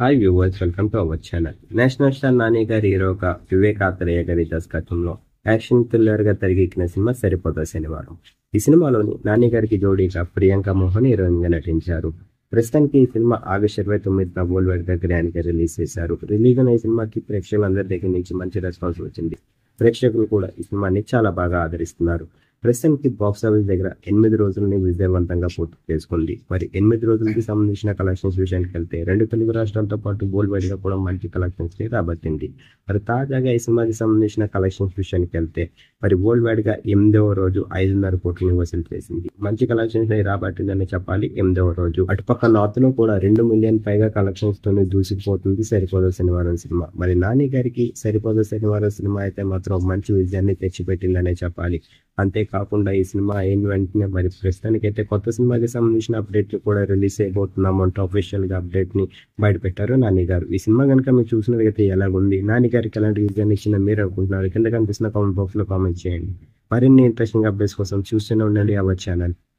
Hi viewers welcome to our channel national star Nani గారి హీరోగా వివేక్ ఆత్రేయ గారి దర్శకత్వంలో యాక్షన్ థ్రిల్లర్గా తెరకెక్కిన సినిమా సరిపోతా శనివారం ఈ సినిమాలోని నాని గారికి జోడీగా ప్రియాంక మోహన్ హీరోయిన్గా నటించారు. ప్రస్తుతానికి ఈ సినిమా ఆగస్ట్ ఇరవై తొమ్మిదిన వరల్డ్గా దగ్గర రిలీజ్ చేశారు. రిలీజ్ అయిన ఈ సినిమాకి ప్రేక్షకులందరి దగ్గర నుంచి మంచి రెస్పాన్స్ వచ్చింది. ప్రేక్షకులు కూడా ఈ సినిమాని చాలా బాగా ఆదరిస్తున్నారు. ప్రస్తుతానికి బాక్స్ ఆఫీస్ దగ్గర ఎనిమిది రోజులని విజయవంతంగా పూర్తి చేసుకుంది మరి ఎనిమిది రోజులకి సంబంధించిన కలెక్షన్స్ విషయానికి వెళ్తే రెండు తెలుగు రాష్ట్రాలతో పాటు వరల్డ్ వైడ్గా కూడా మంచి కలెక్షన్స్ని రాబట్టింది. మరి తాజాగా ఈ సినిమాకి సంబంధించిన కలెక్షన్స్ విషయానికి వెళ్తే మరి వరల్డ్ వైడ్గా ఎనిమిదవ రోజు ఐదున్నర కోట్లని వసూలు చేసింది. మంచి కలెక్షన్స్ని రాబట్టిందని చెప్పాలి. ఎనిమిదవ రోజు. అటుపక్క నార్త్లో కూడా రెండు మిలియన్ పైగా కలెక్షన్స్ తోనే దూసుకుపోతుంది సరిపోదో శనివారం సినిమా. మరి నాని గారికి సరిపోదో శనివారం సినిమా అయితే మాత్రం మంచి విజయాన్ని తెచ్చిపెట్టిందనే చెప్పాలి. అంతేకాకుండా ఈ సినిమా అయిన వెంటనే మరి ప్రస్తుతానికి అయితే కొత్త సినిమాకి సంబంధించిన అప్డేట్ కూడా రిలీజ్ అయిపోతున్నాం అంటూ అఫీషియల్గా అప్డేట్ని నాని గారు. ఈ సినిమా కనుక మీరు చూసినట్లయితే ఎలాగుంది? నాని గారికి ఎలాంటి విజయాన్ని ఇచ్చిన మీరు అనుకుంటున్నారు? కింద కనిపిస్తున్న కామెంట్ బాక్స్లో కామెంట్ చేయండి. మరిన్ని ఇంట్రెస్టింగ్ అప్డేట్స్ కోసం చూస్తూనే ఉండండి అవర్ ఛానల్